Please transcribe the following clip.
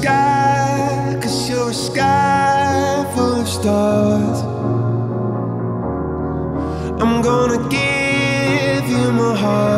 sky, cause you're a sky full of stars. I'm gonna give you my heart.